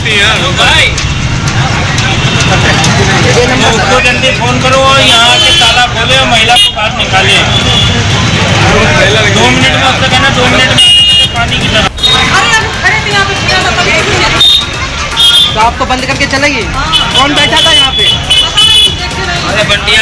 सकती है। भाई। उसको जल्दी फ़ोन करो और यहाँ के ताला खोले और महिला को बाहर निकाले दो मिनट में उससे कहना दो मिनट में पानी की तरह। अरे हम तो, तो आपको तो बंद करके चलेगी कौन बैठा था यहाँ पे? अरे बंटिया